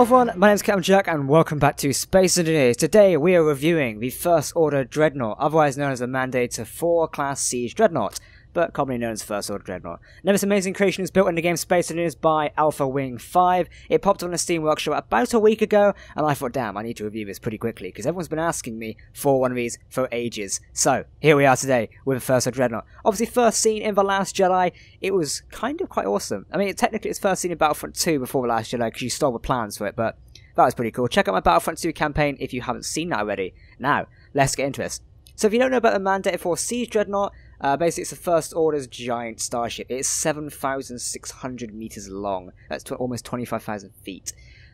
Hello everyone, my name is Captain Jack and welcome back to Space Engineers. Today we are reviewing the First Order Dreadnought, otherwise known as the Mandator 4 Class Siege Dreadnought, but commonly known as First Order Dreadnought. This amazing creation is built in the game Space Engineers by Alpha Wing 5. It popped on the Steam Workshop about a week ago, and I thought, damn, I need to review this pretty quickly, because everyone's been asking me for one of these for ages. So, here we are today with the First Order Dreadnought. Obviously, first seen in The Last Jedi, it was kind of quite awesome. I mean, technically it's first seen in Battlefront 2 before The Last Jedi, because you stole the plans for it, but that was pretty cool. Check out my Battlefront 2 campaign if you haven't seen that already. Now, let's get into this. So if you don't know about the Mandator 4 Siege Dreadnought, uh, basically it's the First Order's giant starship. It's 7,600 meters long. That's tw- almost 25,000 feet.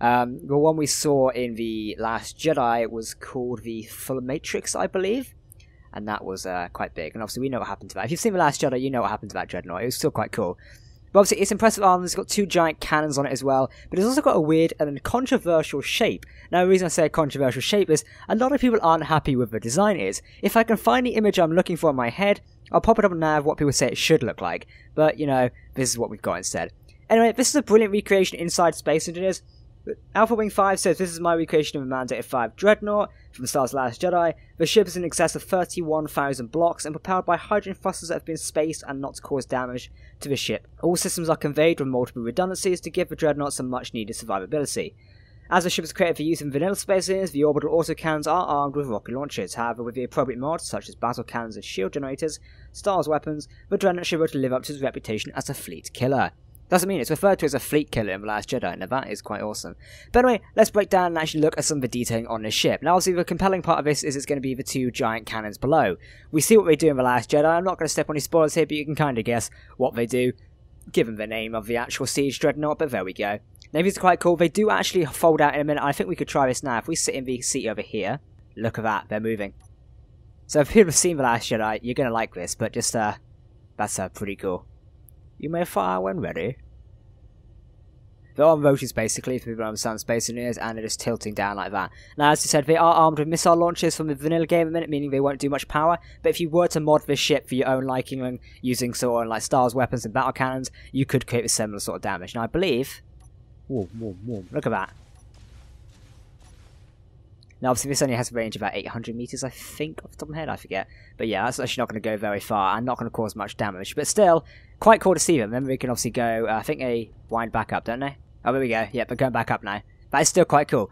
Um, the one we saw in the Last Jedi was called the Fulminatrix, I believe. And that was uh, quite big. And obviously we know what happened to that. If you've seen The Last Jedi, you know what happened to that Dreadnought. It was still quite cool. But obviously, it's impressive armor. It's got two giant cannons on it as well. But it's also got a weird and controversial shape. Now, the reason I say controversial shape is a lot of people aren't happy with the design. Is if I can find the image I'm looking for in my head, I'll pop it up now of what people say it should look like. But you know, this is what we've got instead. Anyway, this is a brilliant recreation inside Space Engineers. Alpha Wing 5 says this is my recreation of a Mandator 5 Dreadnought from Star's Last Jedi. The ship is in excess of 31,000 blocks and propelled by hydrogen thrusters that have been spaced and not to cause damage to the ship. All systems are conveyed with multiple redundancies to give the Dreadnought some much needed survivability. As the ship is created for use in vanilla spaces, the orbital autocannons are armed with rocket launchers. However, with the appropriate mods, such as battle cannons and shield generators, Star Wars weapons, the Dreadnought should be able to live up to its reputation as a fleet killer. Doesn't mean it's referred to as a fleet killer in The Last Jedi, now that is quite awesome. But anyway, let's break down and actually look at some of the detailing on this ship. Now obviously the compelling part of this is it's going to be the two giant cannons below. We see what they do in The Last Jedi, I'm not going to step on any spoilers here, but you can kind of guess what they do, given the name of the actual Siege Dreadnought, but there we go. Are quite cool, they do actually fold out in a minute, I think we could try this now. If we sit in the seat over here, look at that, they're moving. So if people have seen The Last Jedi, you're going to like this, but just, uh, that's uh, pretty cool. You may fire when ready. They're on rotors basically, for people who understand space engineers, and they're just tilting down like that. Now, as I said, they are armed with missile launchers from the vanilla game a minute, meaning they won't do much power. But if you were to mod this ship for your own liking and using sort of like Star Wars weapons and battle cannons, you could create a similar sort of damage. Now, I believe. Whoa, whoa, whoa! Look at that. Now, obviously, this only has a range of about 800 meters, I think, off the top of my head. I forget. But yeah, that's actually not going to go very far and not going to cause much damage. But still, quite cool to see them. Then we can obviously go, uh, I think they wind back up, don't they? Oh, there we go. Yeah, they're going back up now. That is still quite cool.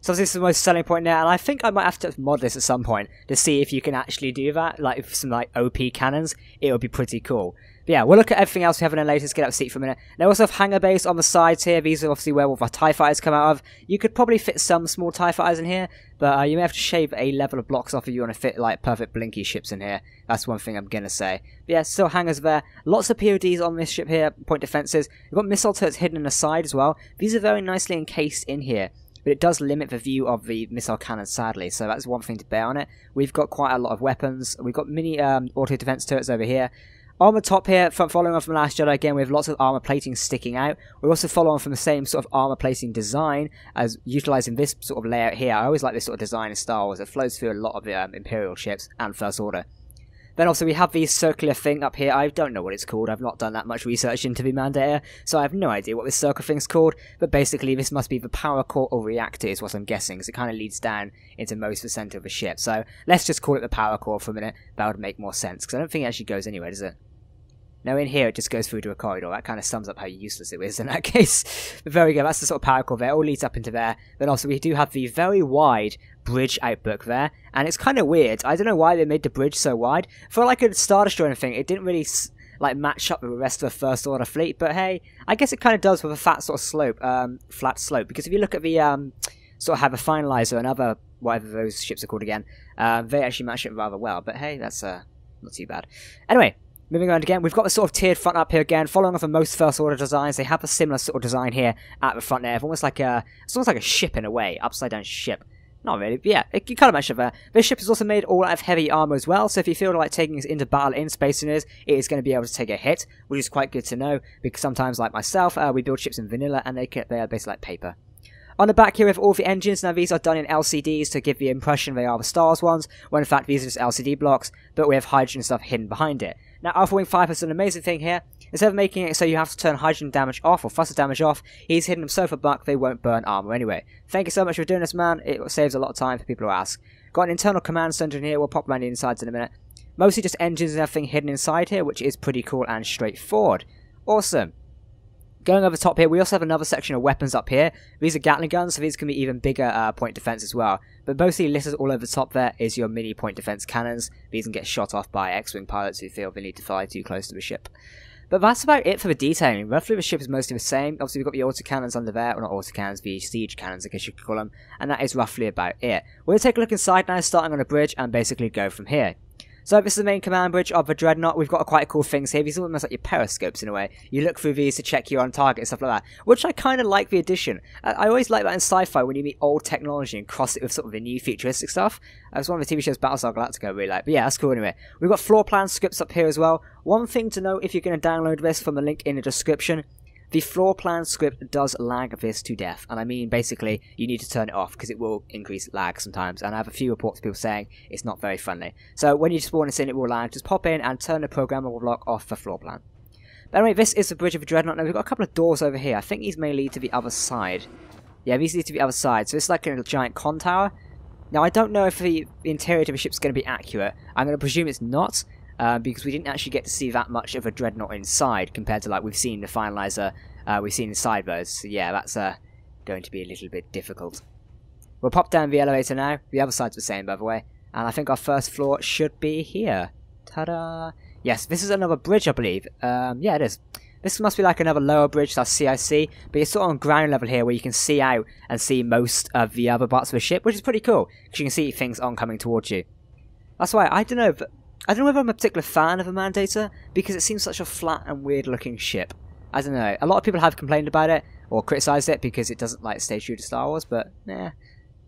So this is the most selling point now, and I think I might have to mod this at some point to see if you can actually do that. Like, with some like OP cannons, it would be pretty cool. But yeah, we'll look at everything else we have in a later. Get up seat for a minute. We also have hangar base on the sides here. These are obviously where all our TIE fighters come out of. You could probably fit some small TIE fighters in here, but uh, you may have to shave a level of blocks off if you want to fit like perfect blinky ships in here. That's one thing I'm going to say. But yeah, still hangars there. Lots of PODs on this ship here, point defenses. We've got missile turrets hidden in the side as well. These are very nicely encased in here but it does limit the view of the missile cannon, sadly, so that's one thing to bear on it. We've got quite a lot of weapons. We've got mini um, auto defense turrets over here. On the top here, following on from Last Jedi again, we have lots of armor plating sticking out. We also follow on from the same sort of armor plating design as utilizing this sort of layout here. I always like this sort of design in Star Wars. It flows through a lot of the um, Imperial ships and First Order. Then also we have the circular thing up here. I don't know what it's called. I've not done that much research into the Mandator, so I have no idea what this circle thing's called. But basically, this must be the power core or reactor is what I'm guessing, because it kind of leads down into most of the center of the ship. So let's just call it the power core for a minute. That would make more sense, because I don't think it actually goes anywhere, does it? Now in here it just goes through to a corridor. That kind of sums up how useless it is in that case. But there we go, that's the sort of power core there. It all leads up into there. Then also we do have the very wide bridge outlook there. And it's kind of weird. I don't know why they made the bridge so wide. For like a Star Destroyer thing, it didn't really like match up with the rest of the First Order fleet. But hey, I guess it kind of does with a fat sort of slope, um, flat slope. Because if you look at the um, sort of have a finalizer and other whatever those ships are called again, uh, they actually match it rather well. But hey, that's uh, not too bad. Anyway, Moving on again, we've got the sort of tiered front up here again, following off of most First Order designs. They have a similar sort of design here at the front there, almost like a, it's almost like a ship in a way, upside down ship. Not really, but yeah, it, you kind of up there. This ship is also made all out of heavy armor as well, so if you feel like taking it into battle in Space Engineers, it is going to be able to take a hit, which is quite good to know, because sometimes, like myself, uh, we build ships in vanilla, and they, they are basically like paper. On the back here we have all the engines, now these are done in LCDs to give the impression they are the Stars ones, when in fact these are just LCD blocks, but we have hydrogen stuff hidden behind it. Now Alpha Wing 5 has an amazing thing here, instead of making it so you have to turn hydrogen damage off or thruster damage off, he's hidden them so for buck they won't burn armor anyway. Thank you so much for doing this man, it saves a lot of time for people who ask. Got an internal command center in here, we'll pop around the insides in a minute. Mostly just engines and everything hidden inside here, which is pretty cool and straightforward. Awesome. Going over top here, we also have another section of weapons up here. These are Gatling guns, so these can be even bigger uh, point defense as well. But mostly listed all over the top there is your mini point defense cannons. These can get shot off by X-Wing pilots who feel they need to fly too close to the ship. But that's about it for the detailing. Roughly the ship is mostly the same. Obviously we've got the autocannons under there, or not autocannons, the siege cannons I guess you could call them. And that is roughly about it. We're going to take a look inside now, starting on a bridge, and basically go from here. So this is the main command bridge of the Dreadnought. We've got quite cool things here. These are almost like your periscopes in a way. You look through these to check you're on target and stuff like that, which I kind of like the addition. I, I, always like that in sci-fi when you meet old technology and cross it with sort of the new futuristic stuff. That was one of the TV shows Battlestar Galactica I really like. But yeah, that's cool anyway. We've got floor plan scripts up here as well. One thing to note if you're going to download this from the link in the description, the floor plan script does lag this to death, and I mean basically you need to turn it off because it will increase lag sometimes. And I have a few reports of people saying it's not very friendly. So when you spawn this in, it will lag. Just pop in and turn the programmable block off for floor plan. But anyway, this is the bridge of the Dreadnought. Now we've got a couple of doors over here. I think these may lead to the other side. Yeah, these lead to the other side. So it's like a giant con tower. Now I don't know if the interior of the ship's going to be accurate. I'm going to presume it's not uh, because we didn't actually get to see that much of a dreadnought inside compared to like we've seen the finalizer, uh, we've seen the sidebirds. So yeah, that's uh, going to be a little bit difficult. We'll pop down the elevator now. The other side's the same, by the way. And I think our first floor should be here. Ta-da! Yes, this is another bridge, I believe. Um, yeah, it is. This must be like another lower bridge, that's CIC, but you're sort of on ground level here where you can see out and see most of the other parts of the ship, which is pretty cool, because you can see things oncoming towards you. That's why, I don't know, I don't know if I'm a particular fan of a Mandator, because it seems such a flat and weird looking ship. I don't know. A lot of people have complained about it, or criticised it, because it doesn't like stay true to Star Wars, but, nah.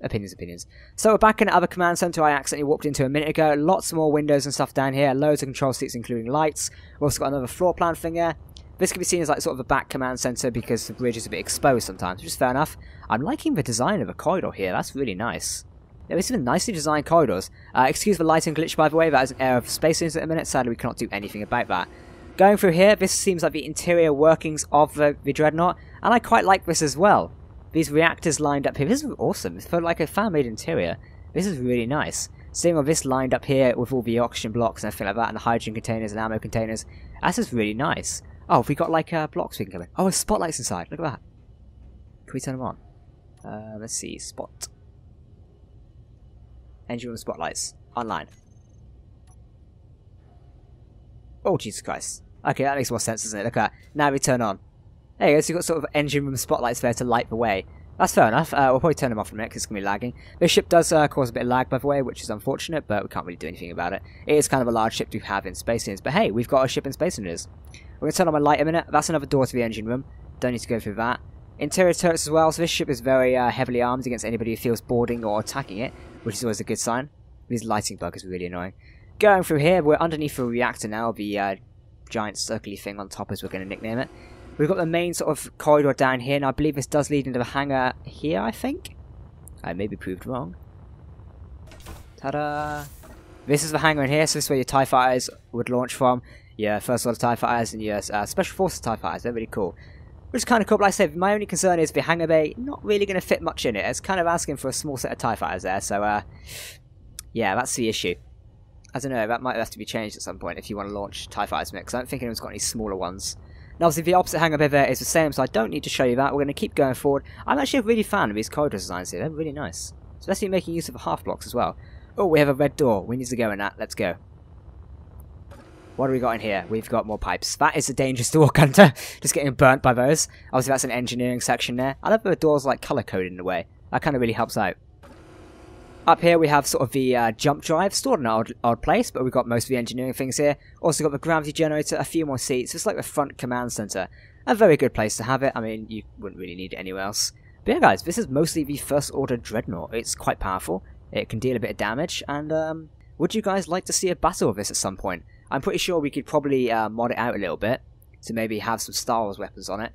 Opinions, opinions. So we're back in another command center I accidentally walked into a minute ago. Lots more windows and stuff down here. Loads of control seats, including lights. We've also got another floor plan thing here. This can be seen as like sort of a back command center because the bridge is a bit exposed sometimes, which is fair enough. I'm liking the design of the corridor here. That's really nice. Yeah, these are nicely designed corridors. Uh, excuse the lighting glitch, by the way, that is an error of Space News at the minute. Sadly, we cannot do anything about that. Going through here, this seems like the interior workings of the, the Dreadnought, and I quite like this as well. These reactors lined up here, this is awesome. For like a fan-made interior, this is really nice. Seeing all this lined up here with all the oxygen blocks and everything like that, and the hydrogen containers and ammo containers, that's just really nice. Oh, we got like uh, blocks we can come in. Oh, spotlights inside, look at that. Can we turn them on? Uh, let's see, spot engine room spotlights online. Oh, Jesus Christ. Okay, that makes more sense, doesn't it? Look at that. Now we turn on. There you go, so you've got sort of engine room spotlights there to light the way. That's fair enough. Uh, we'll probably turn them off in a minute because it's going to be lagging. This ship does uh, cause a bit of lag, by the way, which is unfortunate, but we can't really do anything about it. It is kind of a large ship to have in Space News, but hey, we've got a ship in Space News. We're going to turn on my light in a minute. That's another door to the engine room. Don't need to go through that. Interior turrets as well, so this ship is very uh, heavily armed against anybody who feels boarding or attacking it, which is always a good sign. This lighting bug is really annoying. Going through here, we're underneath a reactor now, the uh, giant circly thing on top as we're going to nickname it. We've got the main sort of corridor down here, and I believe this does lead into the hangar here, I think? I may be proved wrong. Ta-da! This is the hangar in here, so this is where your TIE fighters would launch from. Your First Order TIE fighters and your uh, Special Forces TIE fighters, they're really cool. Which is kind of cool, but like I said, my only concern is the hangar bay not really going to fit much in it. It's kind of asking for a small set of TIE fighters there, so uh, yeah, that's the issue. I don't know, that might have to be changed at some point if you want to launch TIE Fighters mix. I don't think anyone's got any smaller ones. Now obviously the opposite hangar bay there is the same, so I don't need to show you that. We're going to keep going forward. I'm actually a really fan of these corridor designs here, they're really nice. Especially making use of half blocks as well. Oh, we have a red door. We need to go in that. Let's go. What do we got in here? We've got more pipes. That is a dangerous door, Gunter. Just getting burnt by those. Obviously that's an engineering section there. I love the doors like colour coded in a way. That kind of really helps out. Up here we have sort of the uh, jump drive, stored in an odd, odd place, but we've got most of the engineering things here. Also got the gravity generator, a few more seats. It's like the front command center. A very good place to have it. I mean, you wouldn't really need it anywhere else. But yeah, guys, this is mostly the First Order Dreadnought. It's quite powerful. It can deal a bit of damage, and um, would you guys like to see a battle of this at some point? I'm pretty sure we could probably uh, mod it out a little bit to maybe have some Star Wars weapons on it.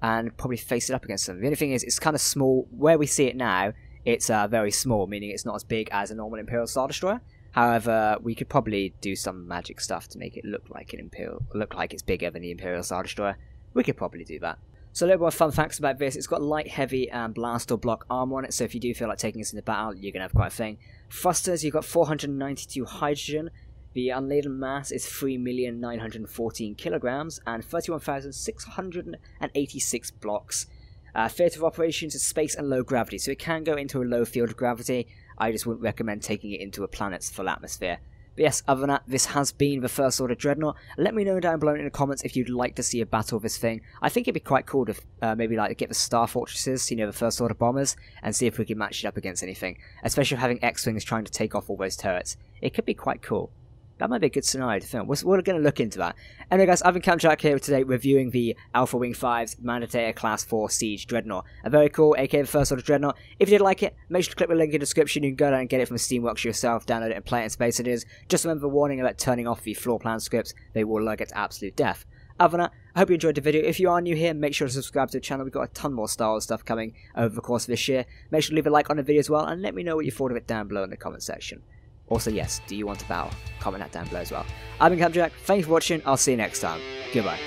and probably face it up against them. The only thing is, it's kind of small. Where we see it now, it's uh, very small, meaning it's not as big as a normal Imperial Star Destroyer. However, we could probably do some magic stuff to make it look like an Imperial, look like it's bigger than the Imperial Star Destroyer. We could probably do that. So a little more fun facts about this. It's got light, heavy, and blast or block armor on it, so if you do feel like taking this into battle, you're going to have quite a thing. Thrusters, you've got 492 hydrogen. The unladen mass is 3,914 kilograms and 31,686 blocks. Uh, theatre of operations is space and low gravity, so it can go into a low field of gravity. I just wouldn't recommend taking it into a planet's full atmosphere. But yes, other than that, this has been the First Order Dreadnought. Let me know down below in the comments if you'd like to see a battle of this thing. I think it'd be quite cool to uh, maybe like get the Star Fortresses, you know, the First Order bombers, and see if we can match it up against anything. Especially having X-Wings trying to take off all those turrets. It could be quite cool. That might be a good scenario to film. We're, we're going to look into that. Anyway, guys, I've been Camp Jack here today reviewing the Alpha Wing 5's Mandator Class 4 Siege Dreadnought. A very cool, aka the First Order Dreadnought. If you did like it, make sure to click the link in the description. You can go down and get it from Steamworks yourself, download it and play it in space it is. Just remember the warning about turning off the floor plan scripts. They will lug it to absolute death. Other than that, I hope you enjoyed the video. If you are new here, make sure to subscribe to the channel. We've got a ton more Star Wars stuff coming over the course of this year. Make sure to leave a like on the video as well, and let me know what you thought of it down below in the comment section. Also, yes, do you want to bow? Comment that down below as well. I've been Camp Jack, thanks for watching, I'll see you next time. Goodbye.